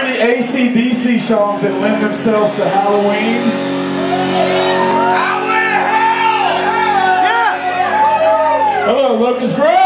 any ACDC songs that lend themselves to Halloween? Hello, Locust Grove!